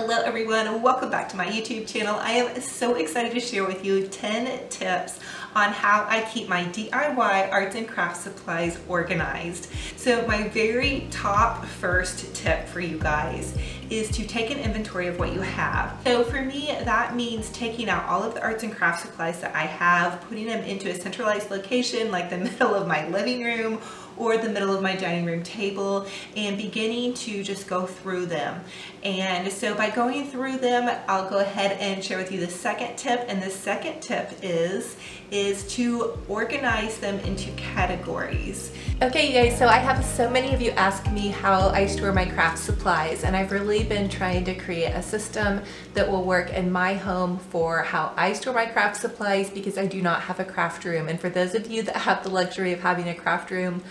Hello everyone, welcome back to my YouTube channel. I am so excited to share with you 10 tips on how I keep my DIY arts and crafts supplies organized. So my very top first tip for you guys is to take an inventory of what you have. So for me, that means taking out all of the arts and crafts supplies that I have, putting them into a centralized location like the middle of my living room or the middle of my dining room table and beginning to just go through them. And so by going through them, I'll go ahead and share with you the second tip. And the second tip is, is to organize them into categories. Okay you guys, so I have so many of you ask me how I store my craft supplies and I've really been trying to create a system that will work in my home for how I store my craft supplies because I do not have a craft room. And for those of you that have the luxury of having a craft room,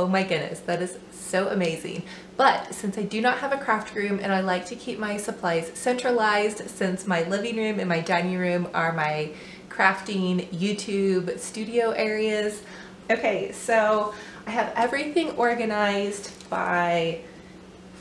oh my goodness, that is so amazing. But since I do not have a craft room and I like to keep my supplies centralized since my living room and my dining room are my crafting YouTube studio areas. Okay, so I have everything organized by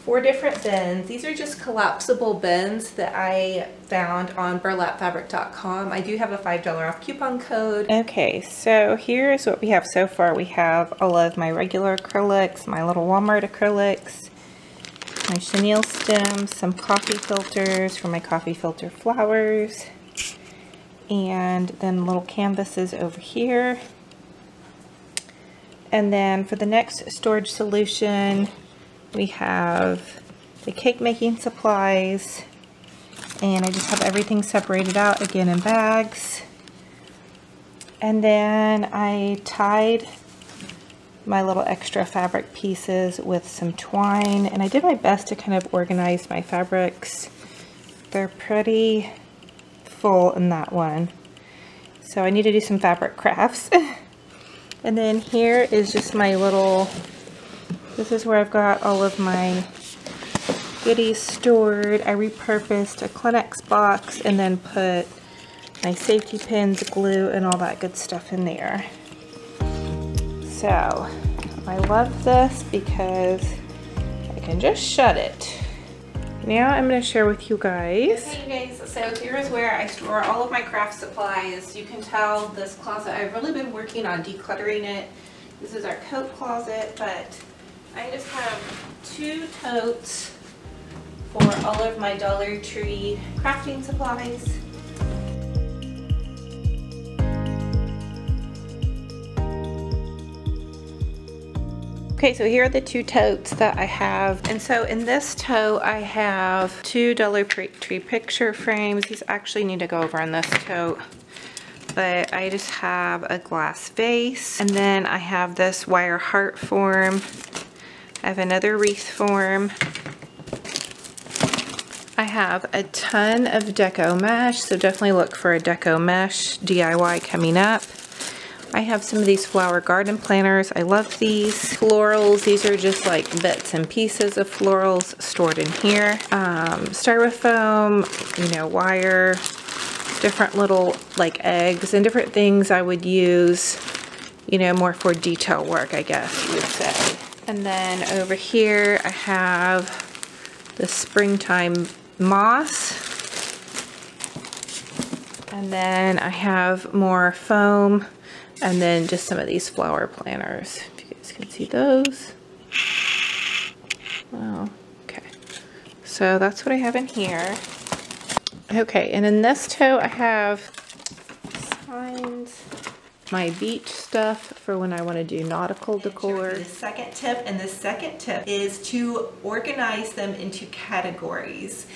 four different bins. These are just collapsible bins that I found on burlapfabric.com. I do have a $5 off coupon code. Okay, so here's what we have so far. We have all of my regular acrylics, my little Walmart acrylics, my chenille stems, some coffee filters for my coffee filter flowers, and then little canvases over here. And then for the next storage solution, we have the cake making supplies, and I just have everything separated out again in bags. And then I tied my little extra fabric pieces with some twine, and I did my best to kind of organize my fabrics. They're pretty full in that one. So I need to do some fabric crafts. and then here is just my little this is where I've got all of my goodies stored. I repurposed a Kleenex box and then put my safety pins, glue, and all that good stuff in there. So, I love this because I can just shut it. Now I'm going to share with you guys. Okay you guys, so here's where I store all of my craft supplies. You can tell this closet, I've really been working on decluttering it. This is our coat closet, but I just have two totes for all of my Dollar Tree crafting supplies. Okay, so here are the two totes that I have. And so in this tote, I have two Dollar Tree picture frames. These actually need to go over in this tote. But I just have a glass vase. And then I have this wire heart form I have another wreath form. I have a ton of deco mesh, so definitely look for a deco mesh DIY coming up. I have some of these flower garden planners. I love these. Florals, these are just like bits and pieces of florals stored in here. Um, styrofoam, you know, wire, different little like eggs and different things I would use, you know, more for detail work, I guess you would say. And then over here I have the springtime moss. And then I have more foam and then just some of these flower planters. If you guys can see those. Oh, okay. So that's what I have in here. Okay, and in this tote I have signs my beach stuff for when I want to do nautical decor. The second tip, and the second tip is to organize them into categories.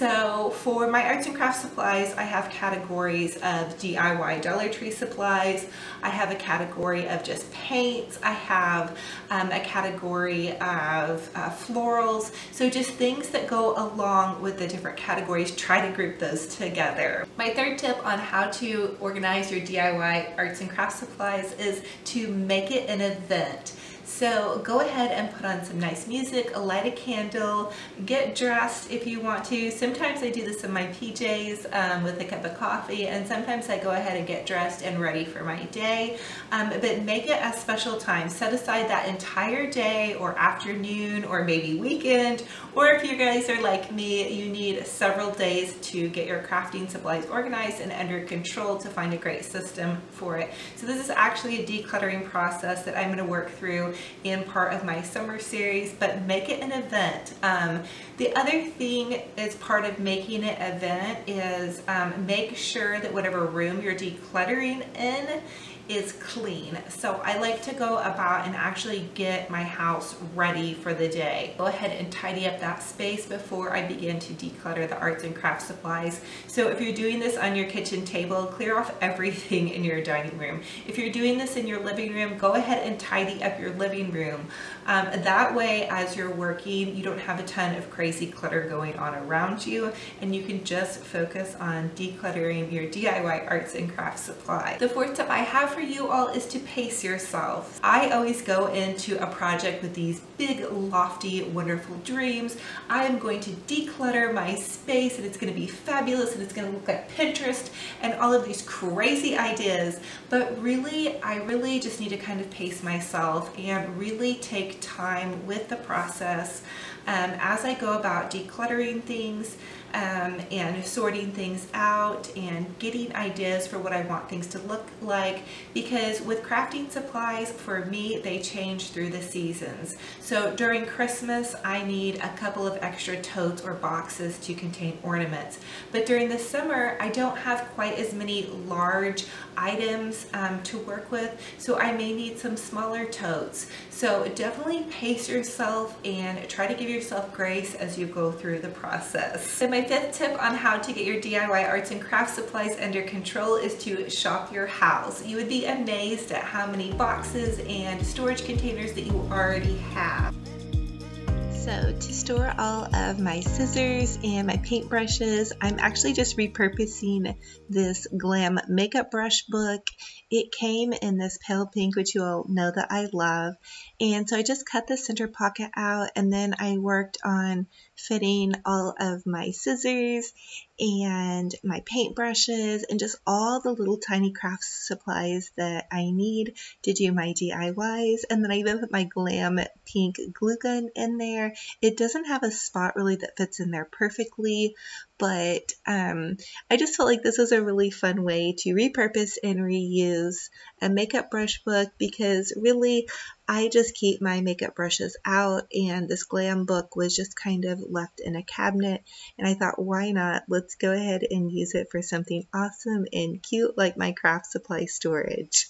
So for my arts and crafts supplies, I have categories of DIY Dollar Tree supplies. I have a category of just paints. I have um, a category of uh, florals. So just things that go along with the different categories, try to group those together. My third tip on how to organize your DIY arts and crafts supplies is to make it an event. So go ahead and put on some nice music, light a candle, get dressed if you want to. Sometimes I do this in my PJs um, with a cup of coffee and sometimes I go ahead and get dressed and ready for my day. Um, but make it a special time. Set aside that entire day or afternoon or maybe weekend or if you guys are like me, you need several days to get your crafting supplies organized and under control to find a great system for it. So this is actually a decluttering process that I'm going to work through in part of my summer series, but make it an event. Um, the other thing as part of making it event is um, make sure that whatever room you're decluttering in is clean. So I like to go about and actually get my house ready for the day. Go ahead and tidy up that space before I begin to declutter the arts and craft supplies. So if you're doing this on your kitchen table, clear off everything in your dining room. If you're doing this in your living room, go ahead and tidy up your living room. Um, that way, as you're working, you don't have a ton of crazy clutter going on around you, and you can just focus on decluttering your DIY arts and crafts supply. The fourth tip I have for you all is to pace yourself. I always go into a project with these big, lofty, wonderful dreams. I am going to declutter my space, and it's going to be fabulous, and it's going to look like Pinterest, and all of these crazy ideas. But really, I really just need to kind of pace myself and really take take time with the process um, as I go about decluttering things um, and sorting things out and getting ideas for what I want things to look like. Because with crafting supplies for me they change through the seasons. So during Christmas I need a couple of extra totes or boxes to contain ornaments. But during the summer I don't have quite as many large items um, to work with. So I may need some smaller totes. So definitely pace yourself and try to give yourself grace as you go through the process. So my fifth tip on how to get your DIY arts and craft supplies under control is to shop your house. You would be amazed at how many boxes and storage containers that you already have. So to store all of my scissors and my paintbrushes, I'm actually just repurposing this Glam makeup brush book. It came in this pale pink, which you all know that I love. And so I just cut the center pocket out and then I worked on fitting all of my scissors and my paintbrushes and just all the little tiny craft supplies that I need to do my DIYs. And then I even put my Glam Pink glue gun in there. It doesn't have a spot really that fits in there perfectly, but um, I just felt like this was a really fun way to repurpose and reuse a makeup brush book because really I just keep my makeup brushes out and this glam book was just kind of left in a cabinet and I thought why not let's go ahead and use it for something awesome and cute like my craft supply storage.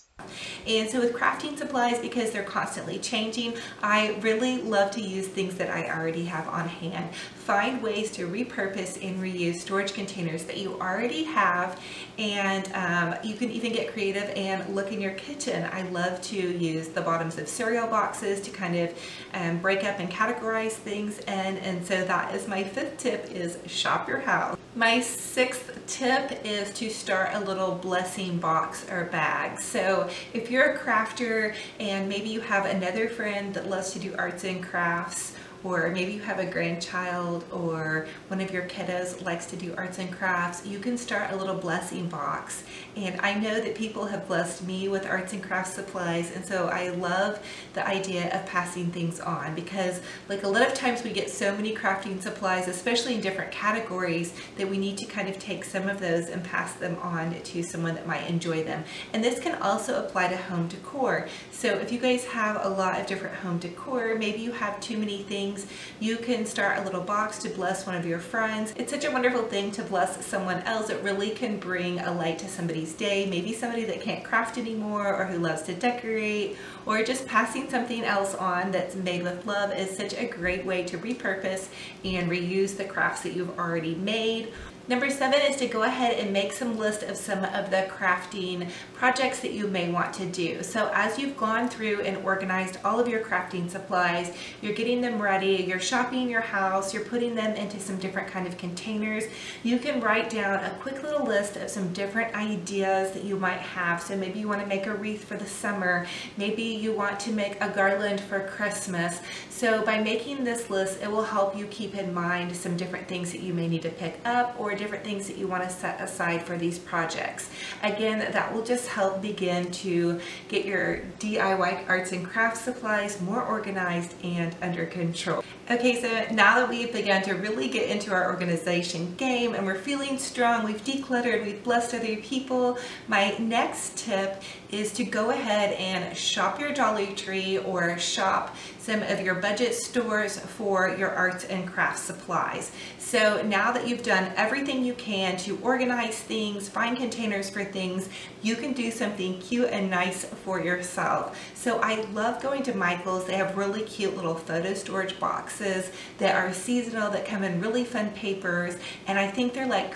And so with crafting supplies, because they're constantly changing, I really love to use things that I already have on hand. Find ways to repurpose and reuse storage containers that you already have and um, you can even get creative and look in your kitchen. I love to use the bottoms of cereal boxes to kind of um, break up and categorize things and, and so that is my fifth tip is shop your house. My sixth tip is to start a little blessing box or bag. So if you're a crafter and maybe you have another friend that loves to do arts and crafts or maybe you have a grandchild or one of your kiddos likes to do arts and crafts, you can start a little blessing box. And I know that people have blessed me with arts and crafts supplies and so I love the idea of passing things on because like a lot of times we get so many crafting supplies, especially in different categories, that we need to kind of take some of those and pass them on to someone that might enjoy them. And this can also apply to home decor. So if you guys have a lot of different home decor, maybe you have too many things things. You can start a little box to bless one of your friends. It's such a wonderful thing to bless someone else. It really can bring a light to somebody's day. Maybe somebody that can't craft anymore or who loves to decorate or just passing something else on that's made with love is such a great way to repurpose and reuse the crafts that you've already made Number seven is to go ahead and make some list of some of the crafting projects that you may want to do. So as you've gone through and organized all of your crafting supplies, you're getting them ready, you're shopping your house, you're putting them into some different kind of containers, you can write down a quick little list of some different ideas that you might have. So maybe you want to make a wreath for the summer, maybe you want to make a garland for Christmas. So by making this list, it will help you keep in mind some different things that you may need to pick up or different things that you want to set aside for these projects. Again, that will just help begin to get your DIY arts and crafts supplies more organized and under control. Okay, so now that we've begun to really get into our organization game and we're feeling strong, we've decluttered, we've blessed other people, my next tip is to go ahead and shop your Dollar Tree or shop some of your budget stores for your arts and crafts supplies. So now that you've done everything you can to organize things, find containers for things, you can do something cute and nice for yourself. So I love going to Michael's. They have really cute little photo storage boxes that are seasonal that come in really fun papers and I think they're like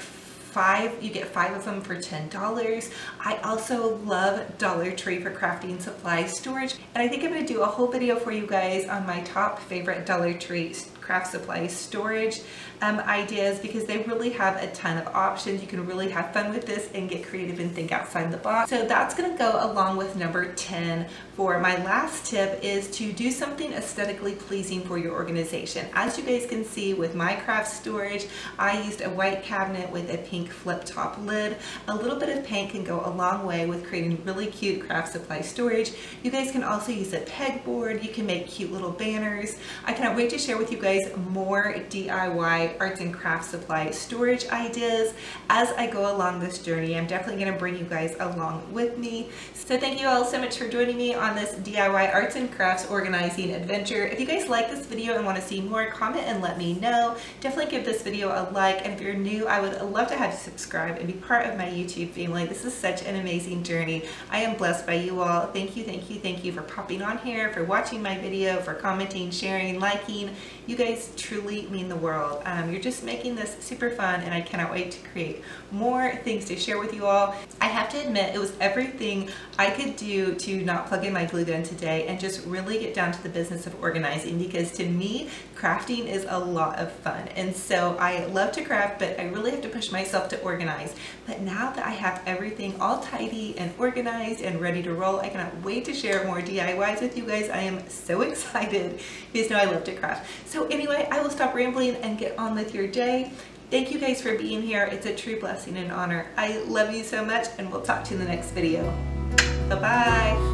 five, you get five of them for $10. I also love Dollar Tree for crafting supply storage. And I think I'm gonna do a whole video for you guys on my top favorite Dollar Tree craft supply storage um, ideas because they really have a ton of options. You can really have fun with this and get creative and think outside the box. So that's gonna go along with number 10 for my last tip is to do something aesthetically pleasing for your organization. As you guys can see with my craft storage, I used a white cabinet with a pink flip top lid. A little bit of paint can go a long way with creating really cute craft supply storage. You guys can also use a pegboard. You can make cute little banners. I cannot wait to share with you guys more DIY arts and craft supply storage ideas as I go along this journey. I'm definitely going to bring you guys along with me. So thank you all so much for joining me on this DIY arts and crafts organizing adventure. If you guys like this video and want to see more, comment and let me know. Definitely give this video a like and if you're new, I would love to have you subscribe and be part of my YouTube family. This is such an amazing journey. I am blessed by you all. Thank you, thank you, thank you for popping on here, for watching my video, for commenting, sharing, liking. You guys truly mean the world. Um, you're just making this super fun and I cannot wait to create more things to share with you all. I have to admit it was everything I could do to not plug in my glue gun today and just really get down to the business of organizing because to me crafting is a lot of fun. And so I love to craft but I really have to push myself to organize. But now that I have everything all tidy and organized and ready to roll I cannot wait to share more DIYs with you guys. I am so excited. You guys know I love to craft so anyway I will stop rambling and get on with your day Thank you guys for being here. It's a true blessing and honor. I love you so much and we'll talk to you in the next video. Bye-bye.